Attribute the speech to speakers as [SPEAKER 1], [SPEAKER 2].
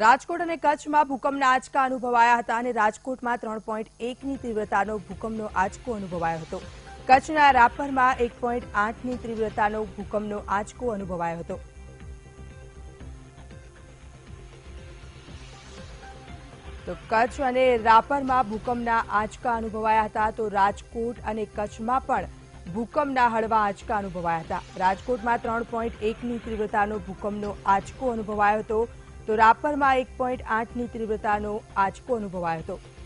[SPEAKER 1] રાજકોટ અને કચ્છમાં ભૂકંપના આંચકા અનુભવાયા હતા અને રાજકોટમાં ત્રણ પોઈન્ટ એકની તીવ્રતાનો ભૂકંપનો આંચકો અનુભવાયો હતો. કચ્છના રાપરમાં એક પોઈન્ટ આઠની તીવ્રતાનો ભૂકંપનો આંચકો અનુભવાયો હતો. તો કચ્છ અને રાપરમાં ભૂકંપના આંચકા અનુભવાયા હતા તો રાજકોટ અને કચ્છમાં પણ ભૂકંપના હળવા આંચકા અનુભવાયા હતા. રાજકોટમાં ત્રણ પોઈન્ટ એકની તીવ્રતાનો ભૂકંપનો આંચકો અનુભવાયો હતો. તો રાપરમાં એક પોઈન્ટ આઠની તીવ્રતાનો આંચકો અનુભવાયો હતો.